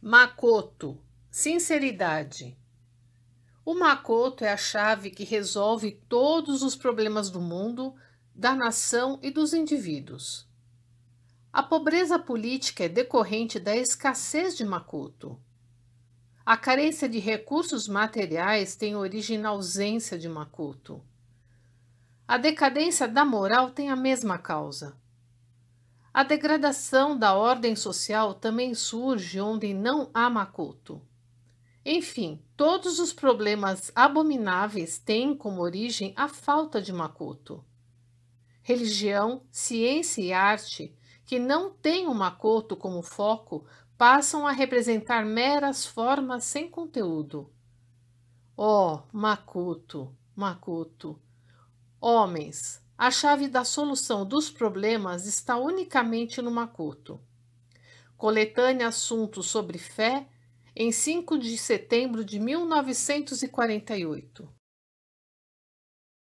Makoto, sinceridade. O Makoto é a chave que resolve todos os problemas do mundo, da nação e dos indivíduos. A pobreza política é decorrente da escassez de Makoto. A carência de recursos materiais tem origem na ausência de Makoto. A decadência da moral tem a mesma causa. A degradação da ordem social também surge onde não há Makoto. Enfim, todos os problemas abomináveis têm como origem a falta de Makoto. Religião, ciência e arte, que não têm o Makoto como foco, passam a representar meras formas sem conteúdo. Oh, Makoto, Makoto! Homens, a chave da solução dos problemas está unicamente no Makoto. Coletânea Assuntos sobre Fé, em 5 de setembro de 1948.